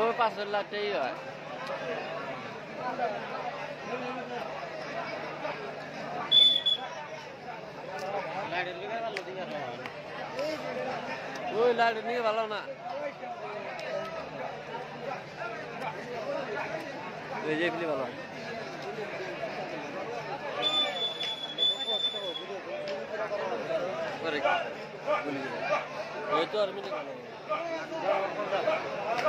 ওই পাশের লাটটাই হয়। ওই লাইট নিয়ে ভালো না। ওই ভালো। ওই তো আর মিলে ভালো আমার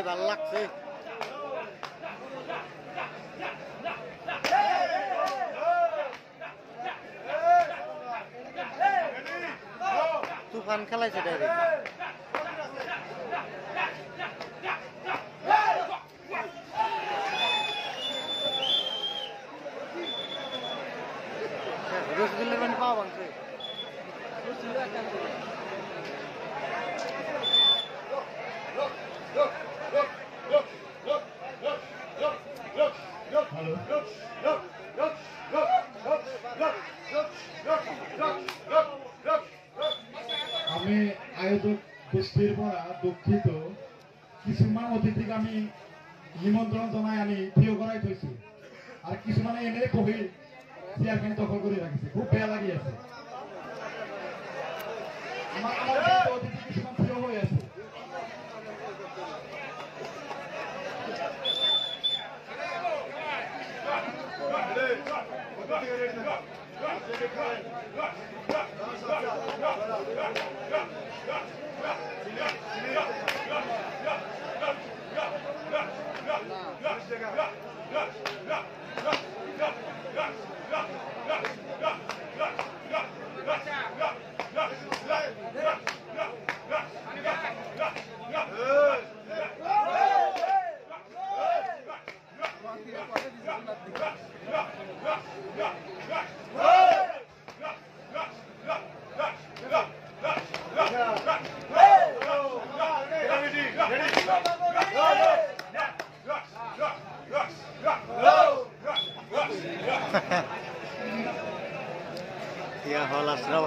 ভাই ভালো লাগছে। তুফান খেলাইছে ডাইরেক্ট রসগোল্লার মানে পাওয়া ভাঙছে আমি আয়োজক গোষ্ঠীর পরা দুঃখিত। কিছুমান অতিথিক আমি নিমন্ত্রণ জানাই আমি থিয় করাই থাকি আর কিছুমানে এনেই কবি চেয়াৰখন দখল করে রাখছে খুব বেয়া লাগি আছে। আমাৰ Yeah.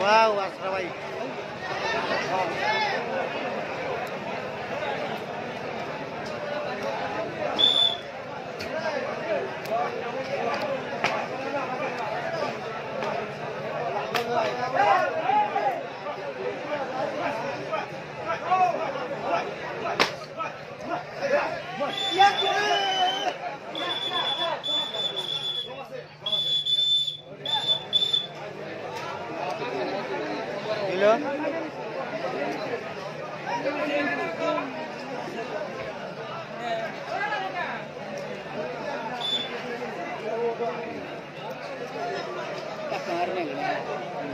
Wow, Asra bhai. Wow.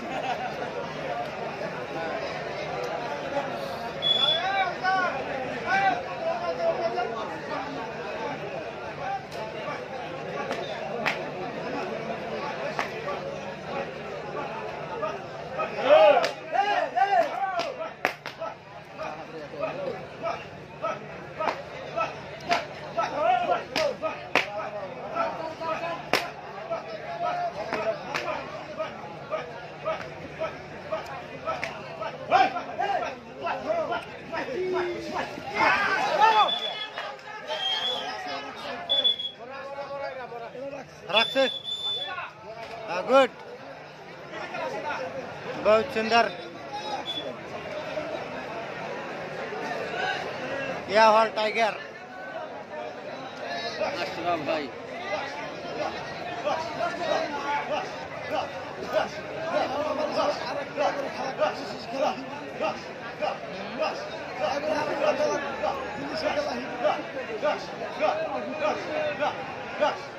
Yeah. बहुत सुंदर यह हॉल टाइगर अशरफ भाई Yes, yes, yes.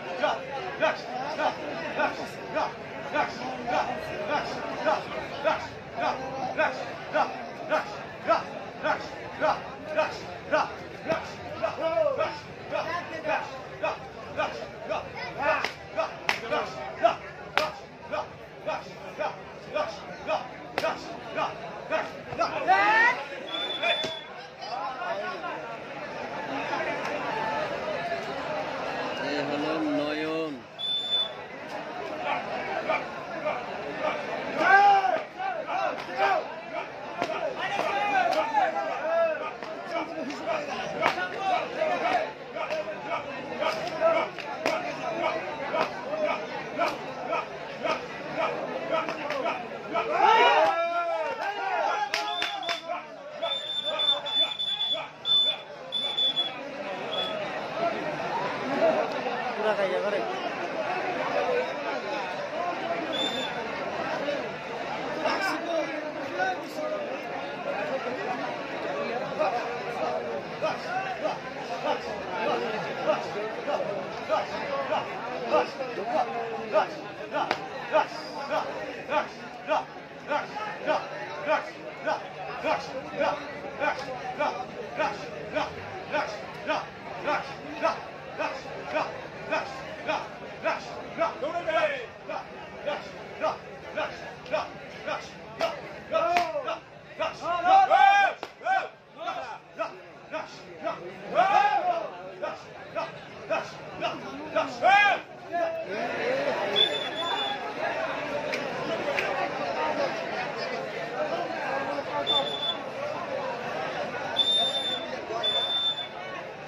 Go to bed!